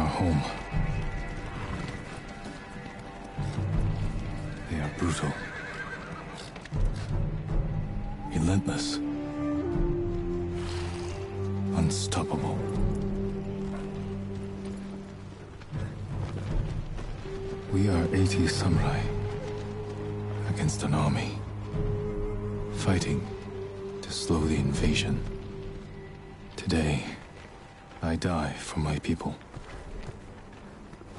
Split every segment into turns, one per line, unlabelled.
home. They are brutal. Relentless. Unstoppable. We are 80 samurai against an army. Fighting to slow the invasion. Today, I die for my people.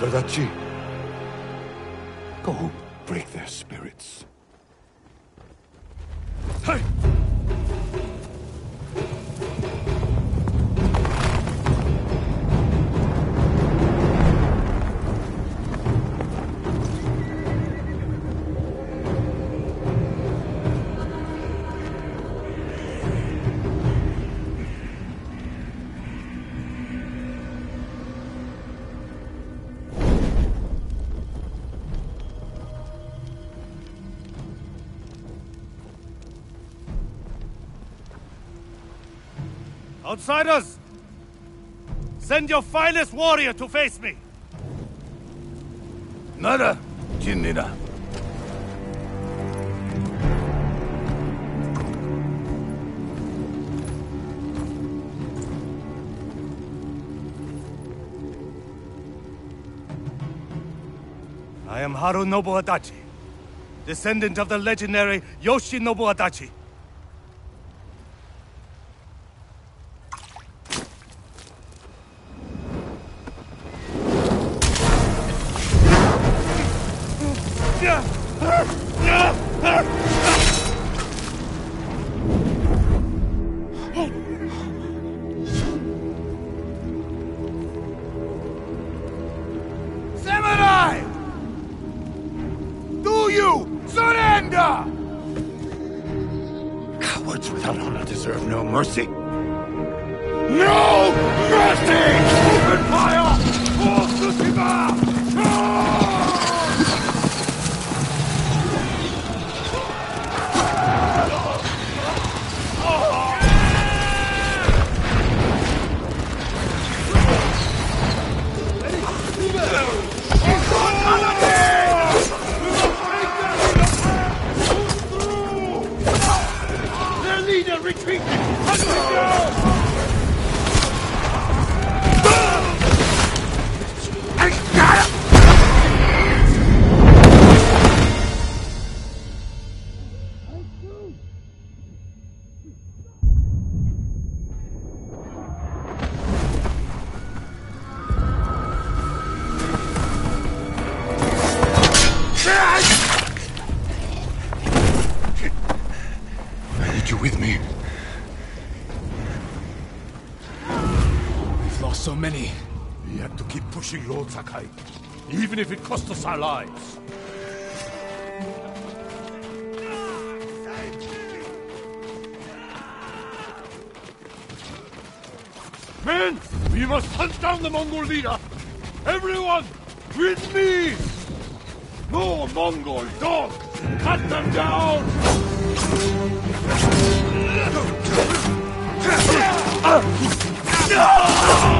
Nodadachi, go break their spirits.
Outsiders! Send your finest warrior to face me!
Nada, Jinnida.
I am Harunobu Adachi, descendant of the legendary Yoshinobu Adachi.
To Lord Sakai, even if it costs us our lives. Men, we must hunt down the Mongol leader. Everyone, with me! No Mongol dog! Cut them down!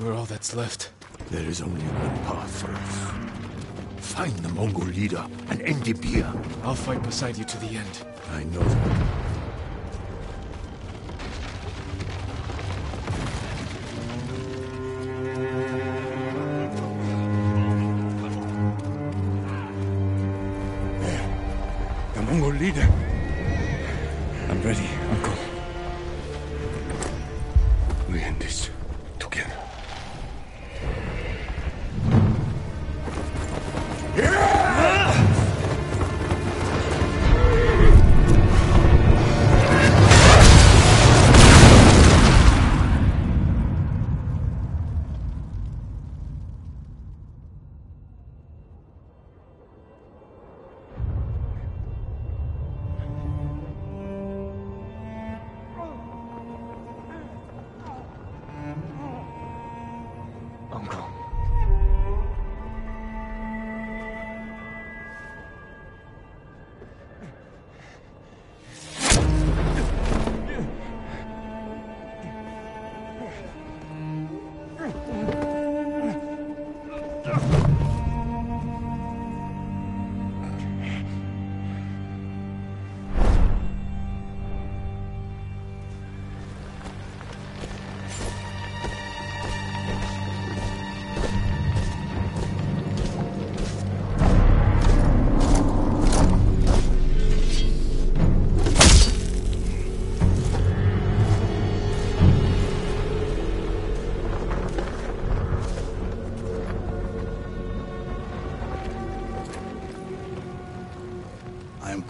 What's left?
There is only one path for us. Find the Mongol leader and end the beer.
I'll fight beside you to the end.
I know that.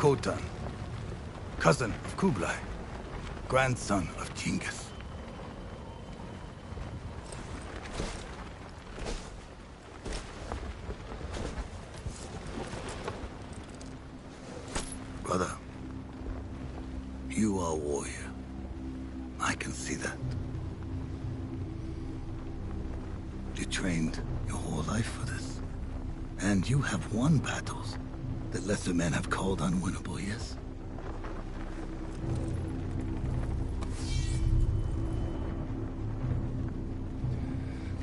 Khotan, cousin of Kublai, grandson of Genghis.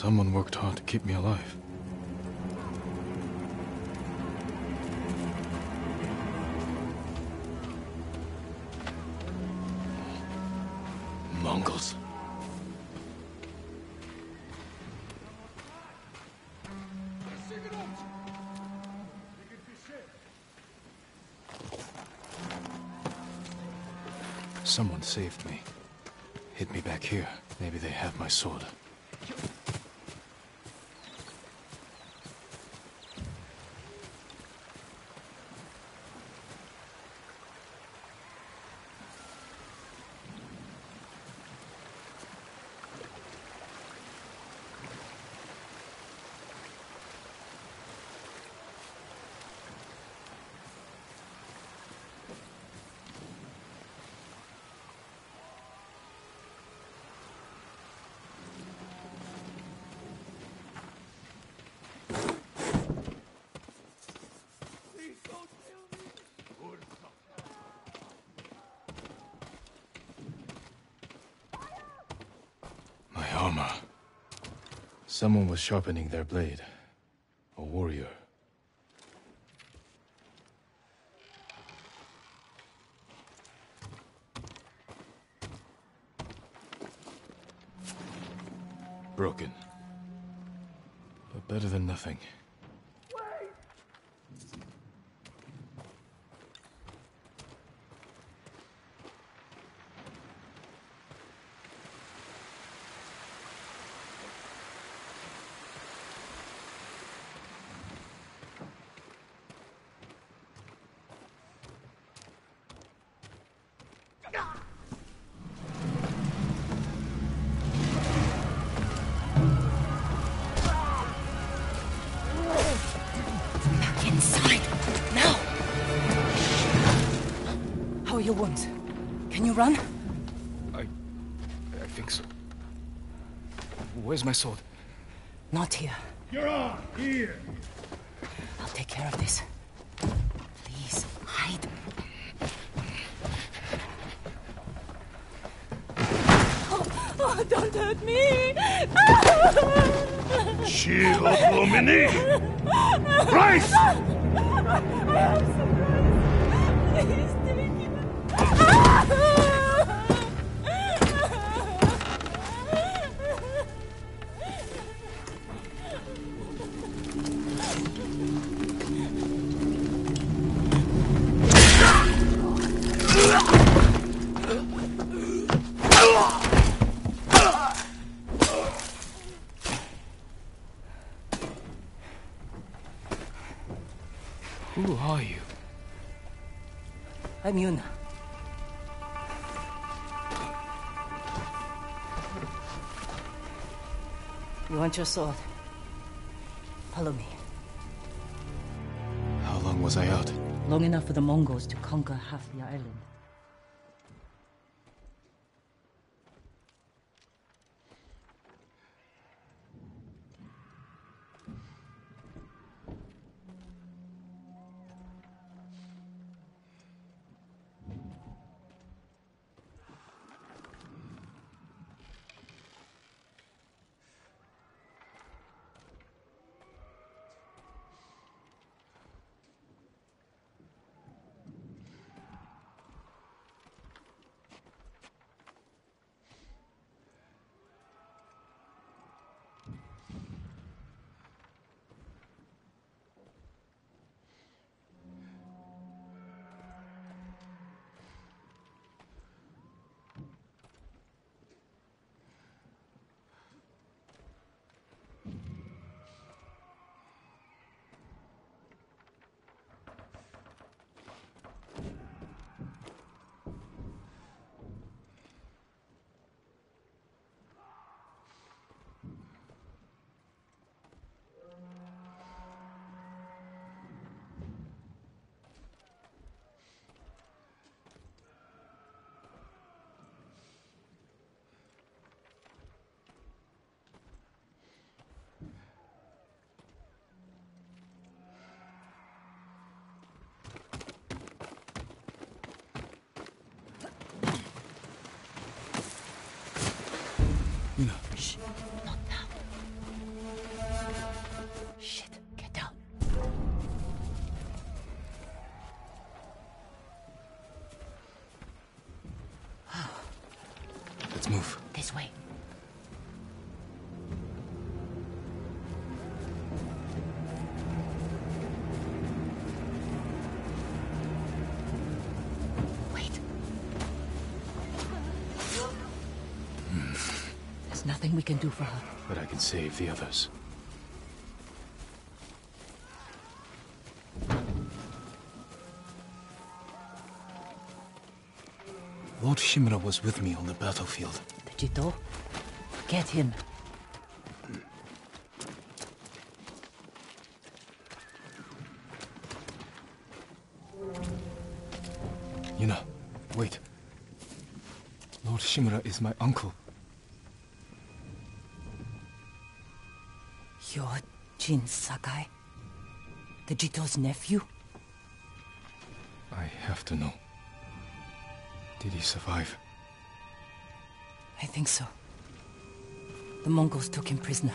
Someone worked hard to keep me alive. Mongols. Someone saved me. Hid me back here. Maybe they have my sword. Someone was sharpening their blade. A warrior. Broken. But better than nothing.
Inside. Now. How are your wounds? Can you run?
I... I think so. Where's my sword?
Not here.
You're on! Here!
I'll take care of this. Please, hide. Oh, oh, don't hurt me!
Shield Lumini! Rice!
I'm Yuna. You want your sword? Follow me.
How long was I out?
Long enough for the Mongols to conquer half the island. Shh, not now. Shit, nothing we can do for her.
But I can save the others. Lord Shimura was with me on the battlefield.
The Jito? Get him.
Yuna, wait. Lord Shimura is my uncle.
Jin Sakai? The Jito's nephew?
I have to know. Did he survive?
I think so. The Mongols took him prisoner.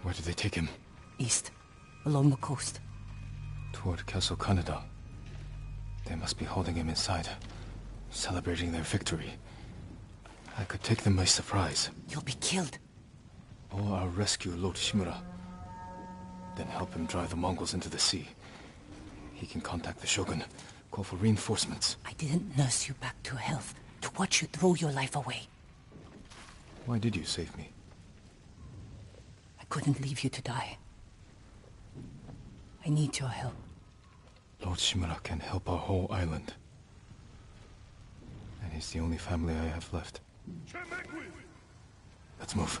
Where did they take him?
East, along the coast.
Toward Castle Kaneda. They must be holding him inside, celebrating their victory. I could take them by surprise.
You'll be killed.
Or I'll rescue Lord Shimura. Then help him drive the Mongols into the sea. He can contact the Shogun, call for reinforcements.
I didn't nurse you back to health to watch you throw your life away.
Why did you save me?
I couldn't leave you to die. I need your help.
Lord Shimura can help our whole island. And he's the only family I have left. Let's move.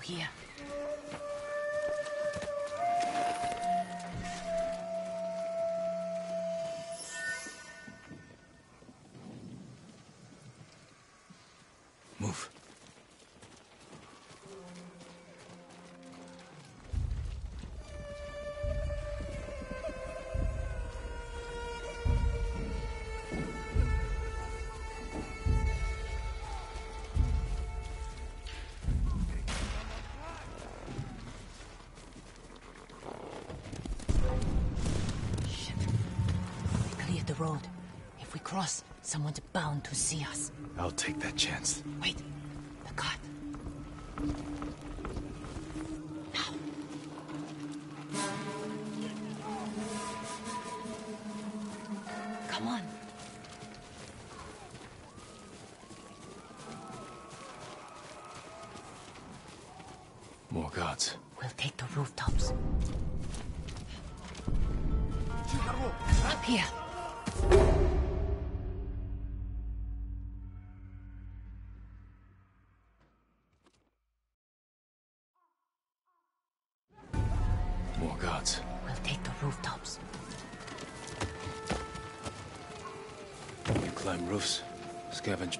here. Road. If we cross, someone's bound to see us.
I'll take that chance.
Wait.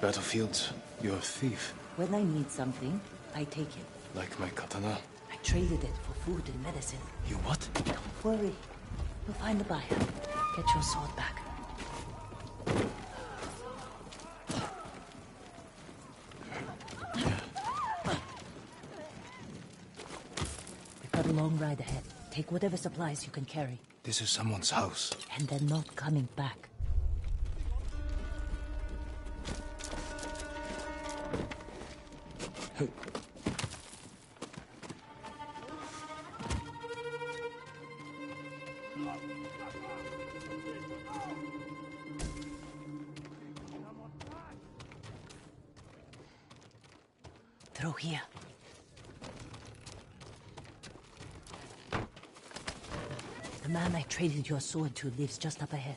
Battlefields. You're a thief.
When I need something, I take it.
Like my katana.
I traded it for food and medicine.
You what?
Don't worry. We'll find the buyer. Get your sword back. We've got a long ride ahead. Take whatever supplies you can carry.
This is someone's house.
And they're not coming back. Your sword to lives just up ahead.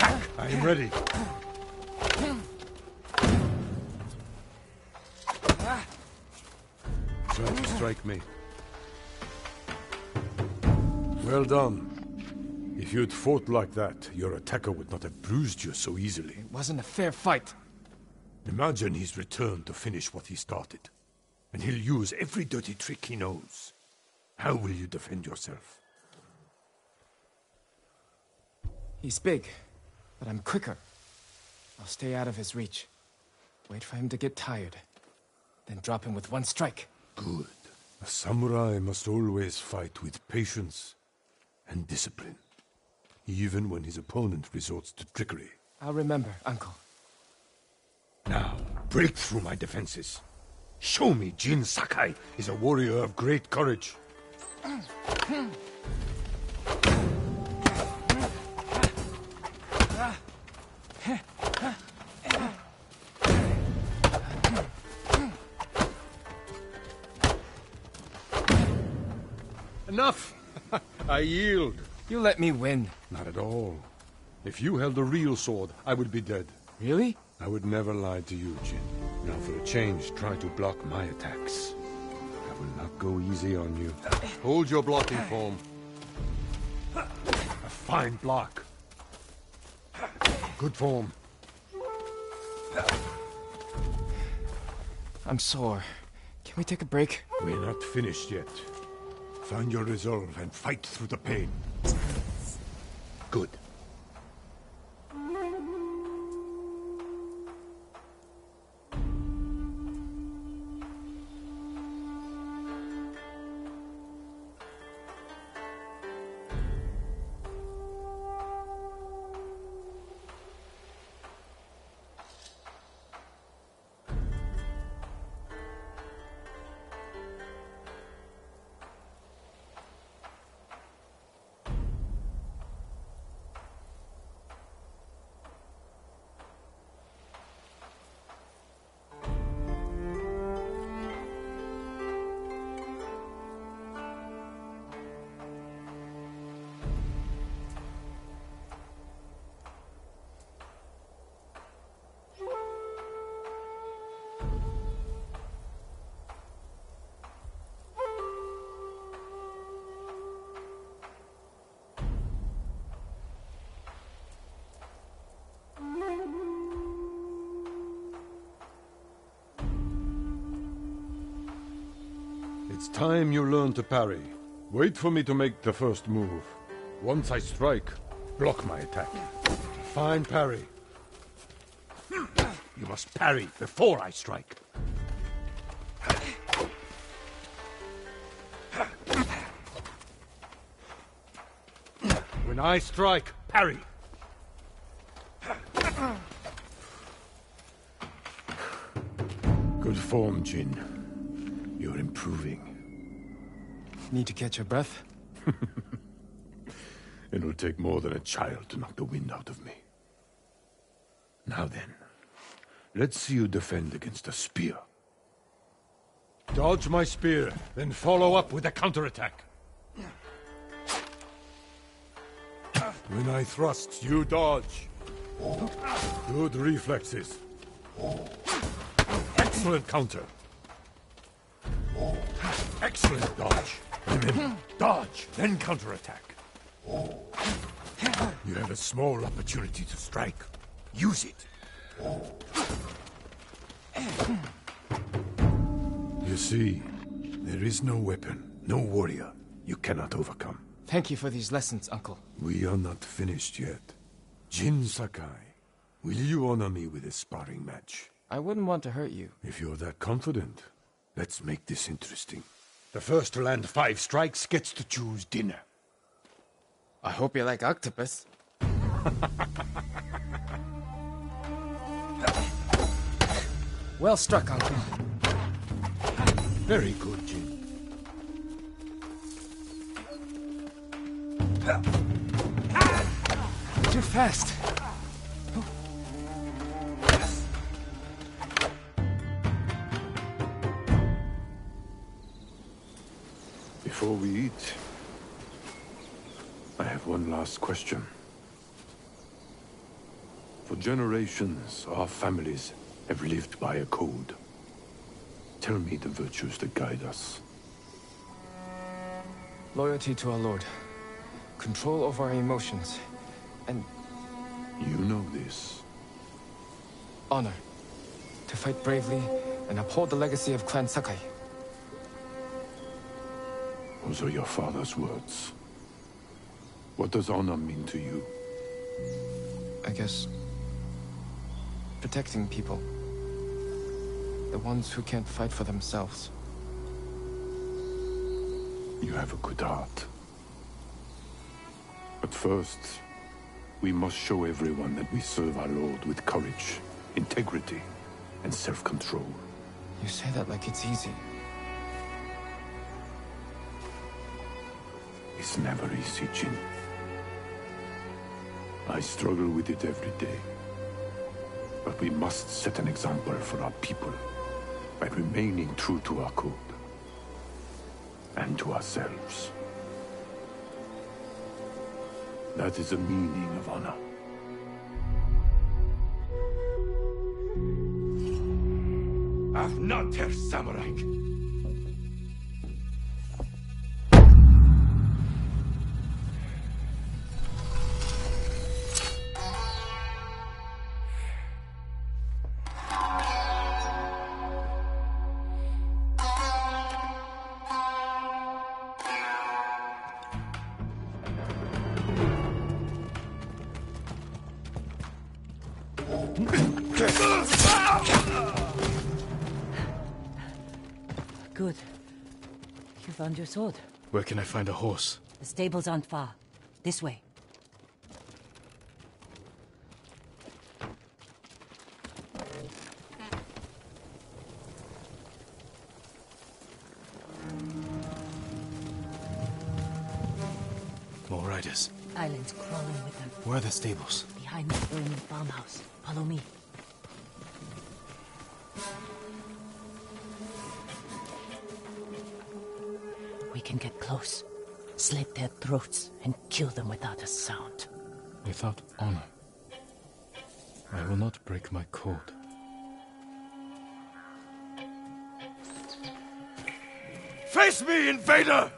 I am ready. Try to strike me. Well done. If you'd fought like that, your attacker would not have bruised you so easily.
It wasn't a fair fight.
Imagine he's returned to finish what he started. And he'll use every dirty trick he knows. How will you defend yourself?
He's big, but I'm quicker. I'll stay out of his reach. Wait for him to get tired. Then drop him with one strike.
Good. A samurai must always fight with patience and discipline, even when his opponent resorts to trickery.
I'll remember, Uncle.
Now, break through my defenses. Show me Jin Sakai is a warrior of great courage. Enough! I yield.
You let me win.
Not at all. If you held a real sword, I would be dead.
Really?
I would never lie to you, Jin. Now for a change, try to block my attacks. I will not go easy on you. Hold your blocking form. A fine block. Good form.
I'm sore. Can we take a break?
We're not finished yet. Find your resolve and fight through the pain. It's time you learn to parry. Wait for me to make the first move. Once I strike, Block my attack. Fine parry.
You must parry before I strike. When I strike, parry.
Good form, Jin. You're improving.
Need to catch your breath?
It'll take more than a child to knock the wind out of me. Now then, let's see you defend against a spear.
Dodge my spear, then follow up with a counterattack.
When I thrust, you dodge. Good reflexes.
Excellent counter. Excellent dodge. Remember, dodge, then counterattack.
You have a small opportunity to strike. Use it. You see, there is no weapon, no warrior you cannot overcome.
Thank you for these lessons, Uncle.
We are not finished yet. Jin Sakai, will you honor me with a sparring match?
I wouldn't want to hurt you.
If you're that confident, let's make this interesting.
The first to land five strikes gets to choose dinner.
I hope you like octopus. well struck, Uncle.
Very good, Jin.
Too fast.
Before we eat, I have one last question. For generations, our families have lived by a code. Tell me the virtues that guide us.
Loyalty to our Lord. Control over our emotions. And
You know this.
honor. To fight bravely and uphold the legacy of Clan Sakai.
Those are your father's words. What does honor mean to you?
I guess... Protecting people. The ones who can't fight for themselves.
You have a good heart. But first, we must show everyone that we serve our Lord with courage, integrity, and self-control.
You say that like it's easy.
It's never easy, Jin. I struggle with it every day. But we must set an example for our people by remaining true to our code. And to ourselves. That is the meaning of honor.
I've not her samurai.
Your sword.
Where can I find a horse?
The stables aren't far. This way.
More riders.
Islands crawling with them.
Where are the stables?
Behind the burning farmhouse. Their throats, and kill them without a sound.
Without honor. I will not break my code.
Face me, invader!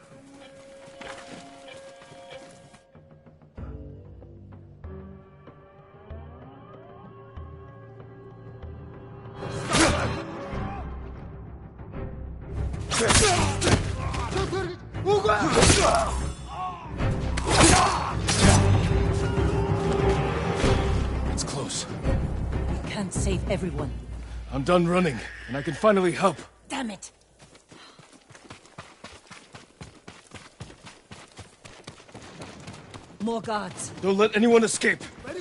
Done running, and I can finally help.
Damn it! More guards.
Don't let anyone escape. Ready?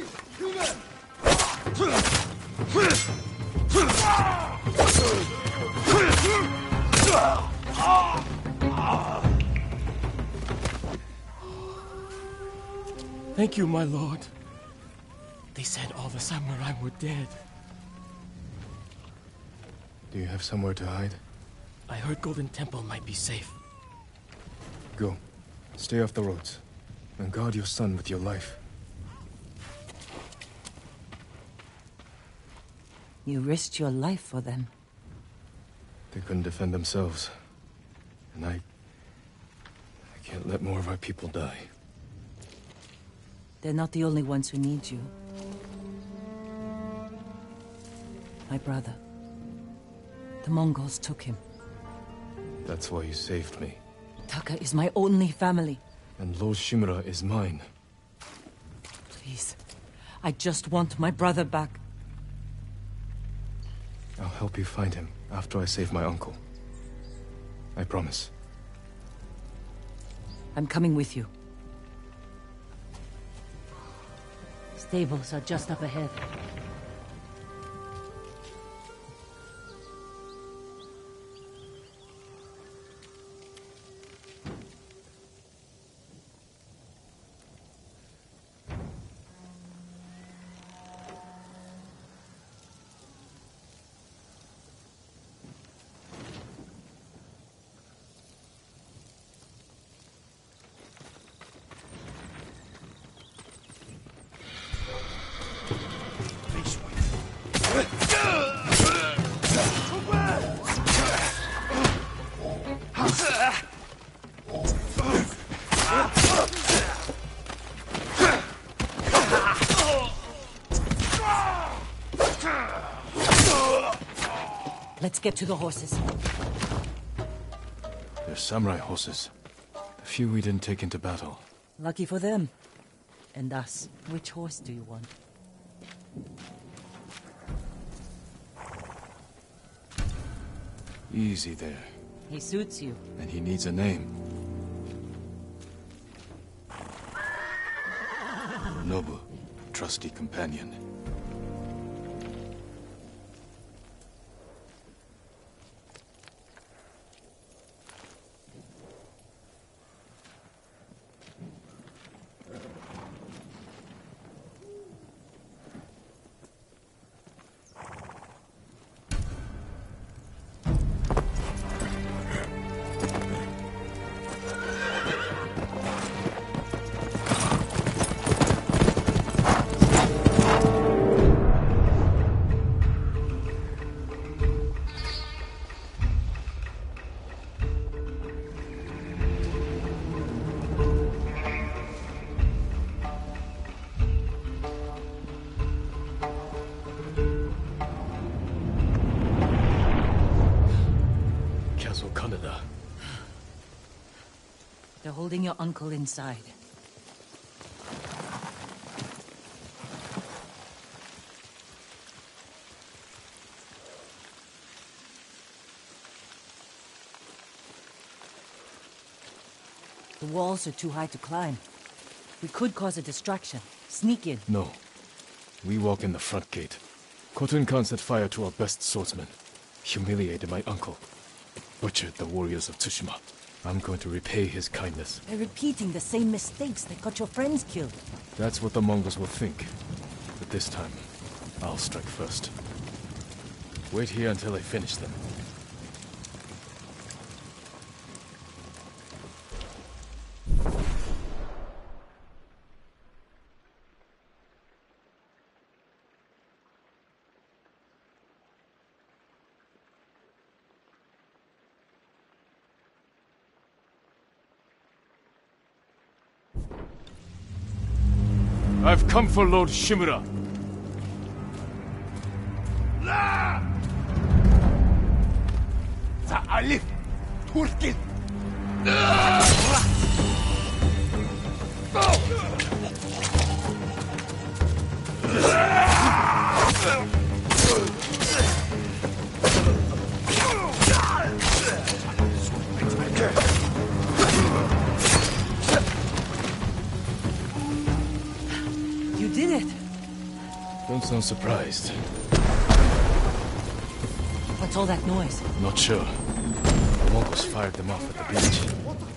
Thank you, my lord. They said all the samurai were dead. Do you have somewhere to hide? I heard Golden Temple might be safe. Go. Stay off the roads. And guard your son with your life.
You risked your life for them.
They couldn't defend themselves. And I... I can't let more of our people die.
They're not the only ones who need you. My brother. The Mongols took him.
That's why you saved me.
Taka is my only family.
And Lord Shimura is mine.
Please. I just want my brother back.
I'll help you find him after I save my uncle. I promise.
I'm coming with you. Stables are just up ahead. Get to the horses.
They're samurai horses. The few we didn't take into battle.
Lucky for them. And us. Which horse do you want?
Easy there.
He suits you.
And he needs a name. Nobu, trusty companion.
Holding your uncle inside. The walls are too high to climb. We could cause a distraction. Sneak in.
No. We walk in the front gate. Khotun Khan set fire to our best swordsmen, Humiliated my uncle. Butchered the warriors of Tsushima. I'm going to repay his kindness.
They're repeating the same mistakes that got your friends killed.
That's what the Mongols will think. But this time, I'll strike first. Wait here until I finish them. come for Lord Shimura.
لا!
سألف تركي
Oh! Sound surprised.
What's all that noise?
Not sure. The Mongols fired them off at the beach.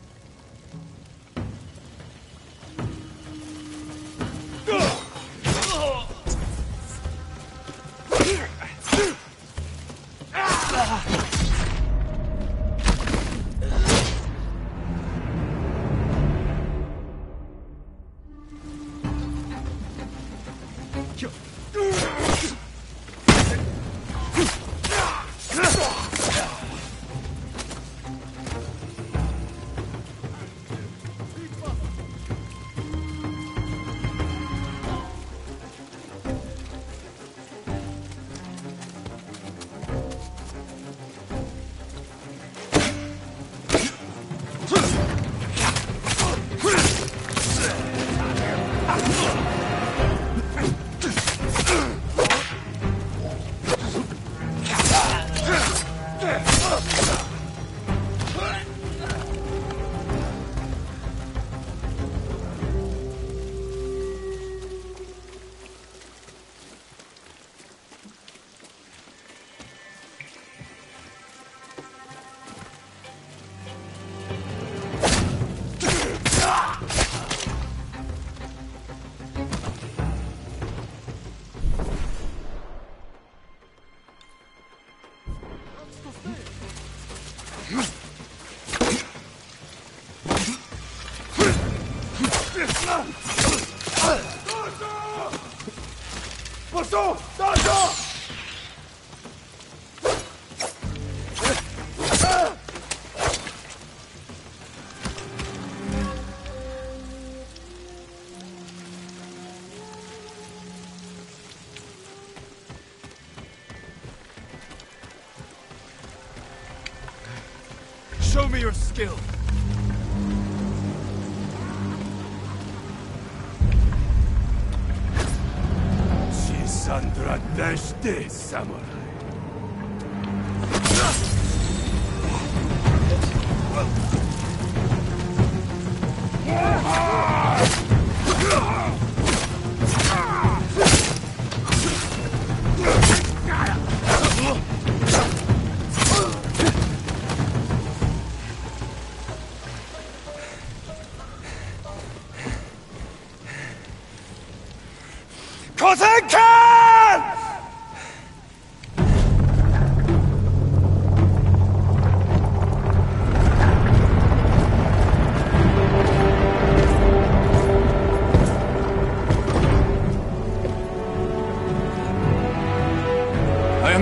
っ
て貴様
ら。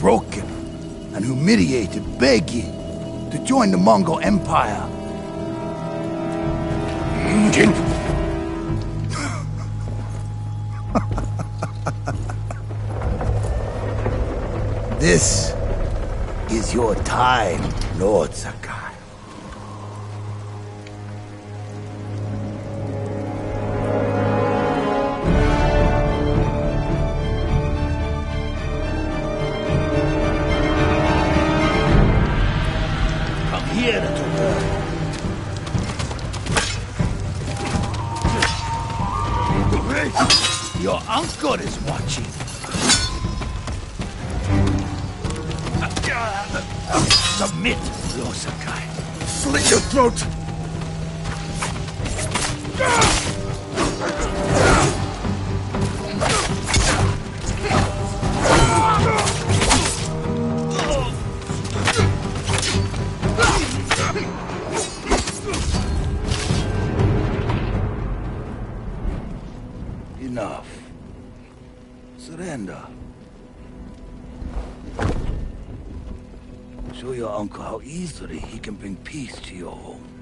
broken and humiliated, begging to join the Mongol Empire. Jin. This is your time, Lord Sakai. God is watching. Submit, Lord Sakai. Slit your throat! How easily he can bring peace to your home.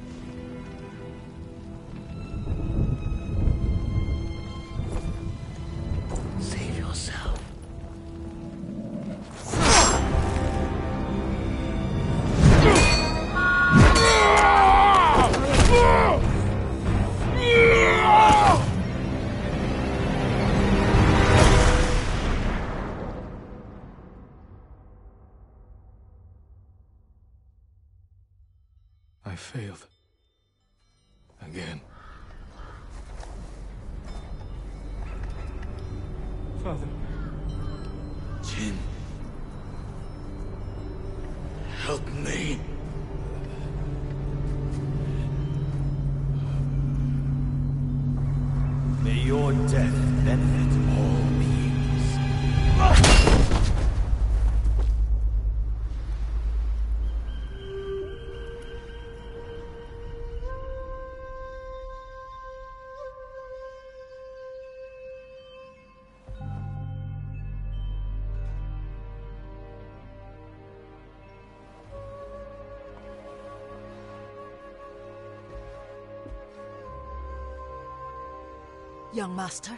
Young master,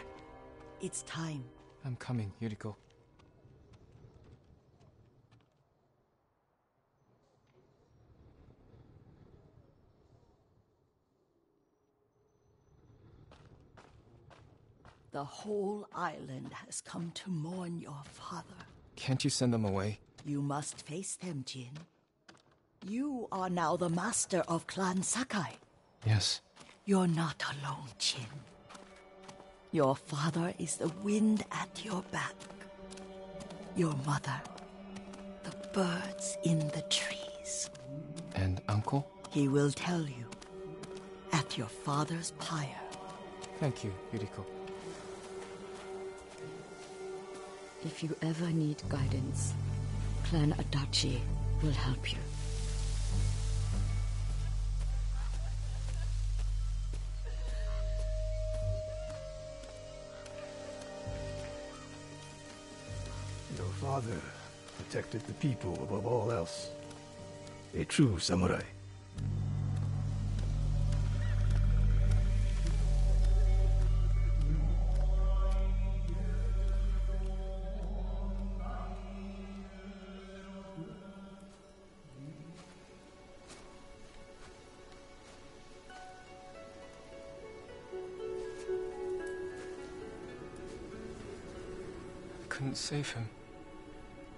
it's time.
I'm coming, Yuriko.
The whole island has come to mourn your father.
Can't you send them away?
You must face them, Jin. You are now the master of Clan Sakai.
Yes.
You're not alone, Jin. Your father is the wind at your back. Your mother, the birds in the trees.
And Uncle?
He will tell you at your father's pyre.
Thank you, Yuriko.
If you ever need guidance, Clan Adachi will help you.
Father protected the people above all else. A true samurai.
Couldn't save him.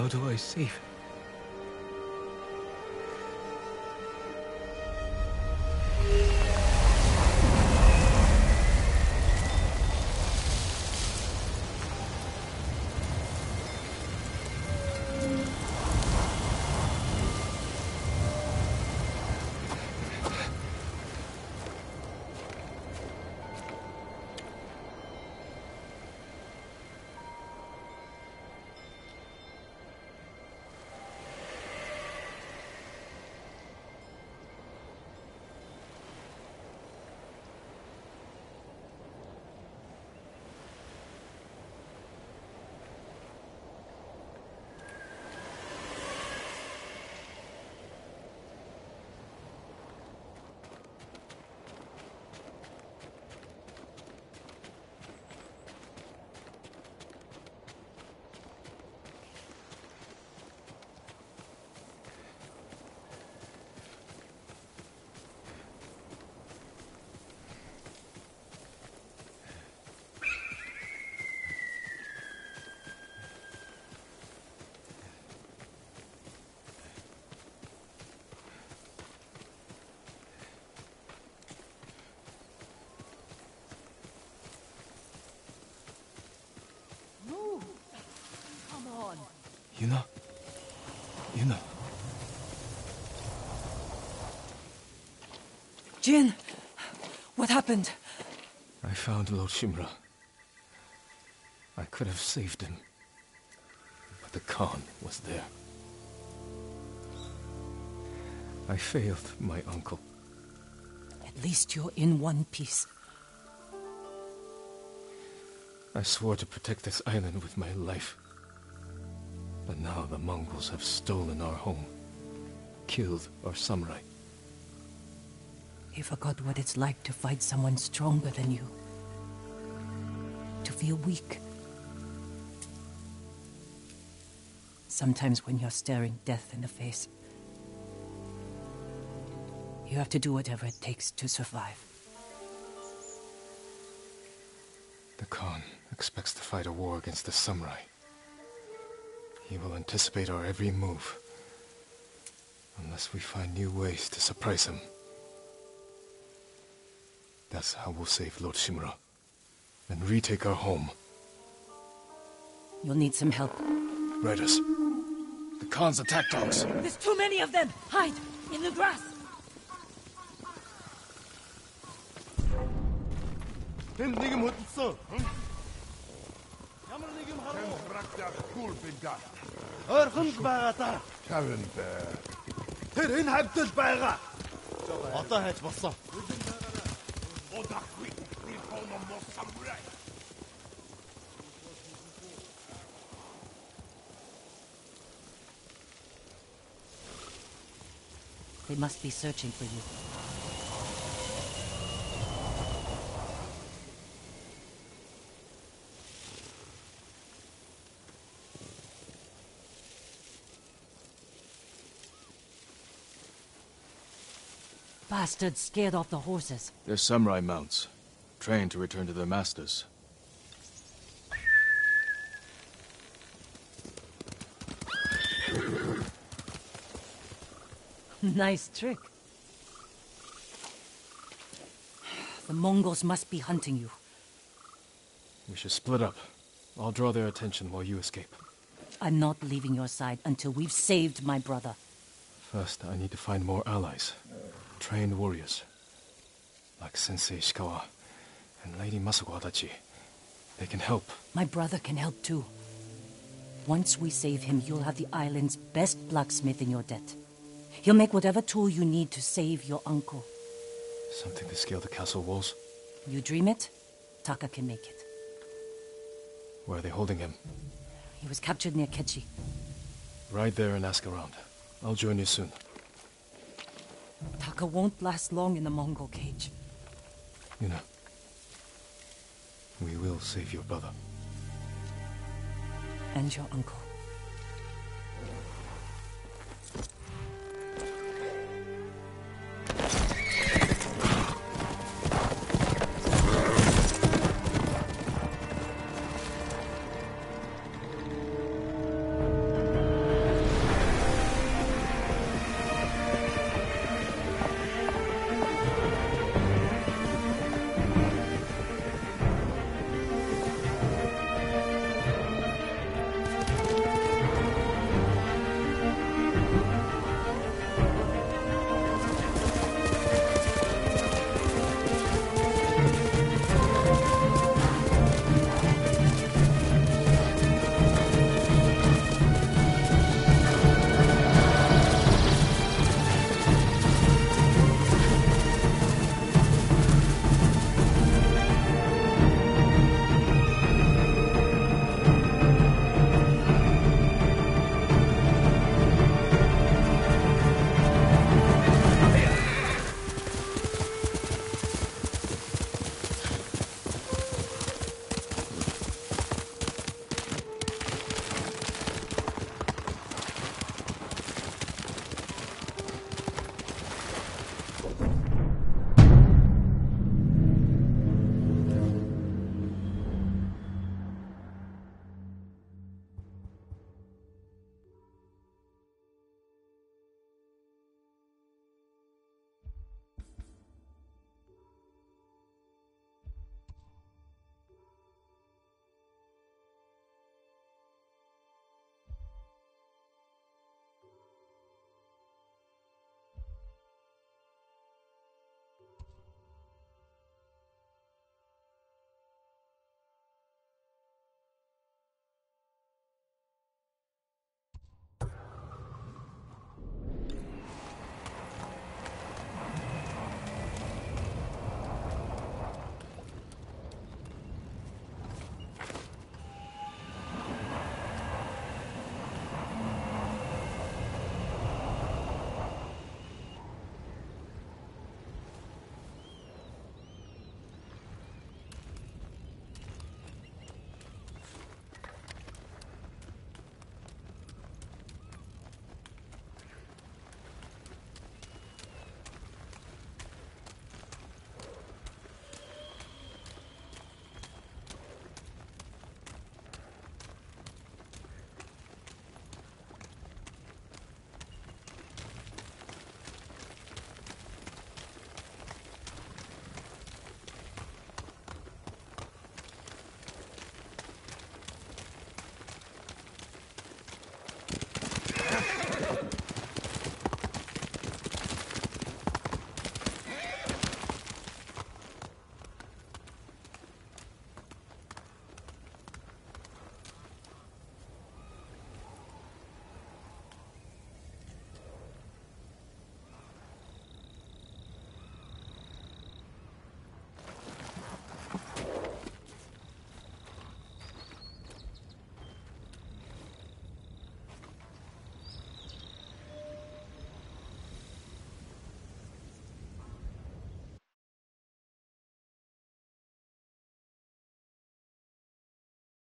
How do I save him? Yuna? Yuna?
Jin! What happened?
I found Lord Shimura. I could have saved him. But the Khan was there. I failed my uncle.
At least you're in one piece.
I swore to protect this island with my life. But now the Mongols have stolen our home, killed our samurai.
You forgot what it's like to fight someone stronger than you. To feel weak. Sometimes when you're staring death in the face, you have to do whatever it takes to survive.
The Khan expects to fight a war against the samurai. He will anticipate our every move. Unless we find new ways to surprise him. That's how we'll save Lord Shimura. And retake our home.
You'll need some help.
Riders. The Khan's attack dogs.
There's too many of them! Hide! In the grass!
харав? Температур кул бинда.
Ойрхонд байгаа да.
Тавин бай.
Тэр энэ хавьдал байгаа. Одоо хайж болсон.
Одахгүй. Риконо мос самурай.
They must be searching for you. Bastards scared off the horses.
They're samurai mounts, trained to return to their masters.
nice trick. The Mongols must be hunting you.
We should split up. I'll draw their attention while you escape.
I'm not leaving your side until we've saved my brother.
First, I need to find more allies. Trained warriors. Like Sensei Ishikawa and Lady Masako Adachi. They can help.
My brother can help too. Once we save him, you'll have the island's best blacksmith in your debt. He'll make whatever tool you need to save your uncle.
Something to scale the castle walls?
You dream it, Taka can make it.
Where are they holding him?
He was captured near Kechi.
Ride there and ask around. I'll join you soon.
Taka won't last long in the Mongol cage.
Yuna. We will save your brother.
And your uncle.